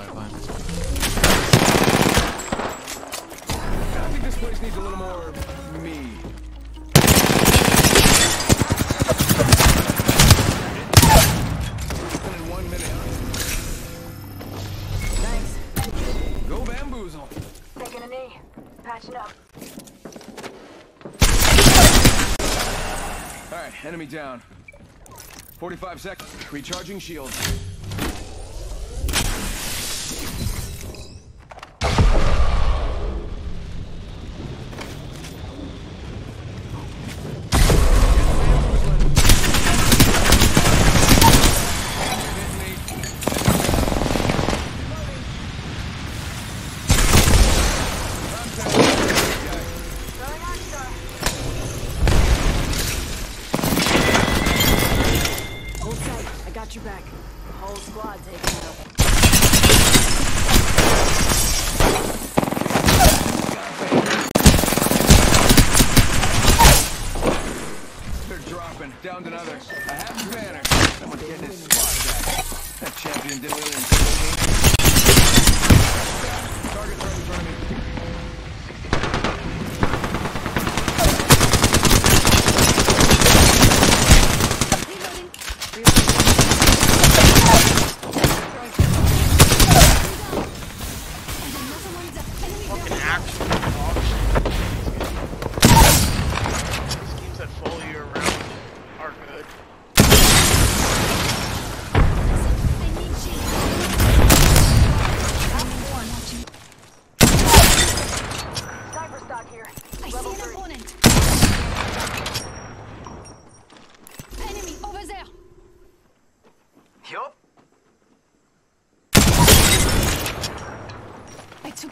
I think this place needs a little more me. Go bamboozle. Taking a knee. Patching up. Alright, enemy down. 45 seconds. Recharging shield. Got your back. Whole squad taken out. They're dropping. Down to another. A half banner. Someone's getting his squad back. That champion didn't really.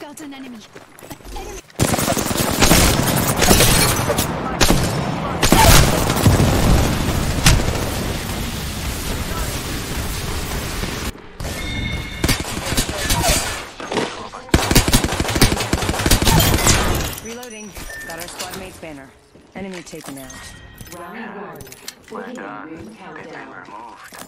I an enemy. Enemy. Reloading. Got our squad mate's banner. Enemy taken out. Round one. Beginning ring countdown. Next.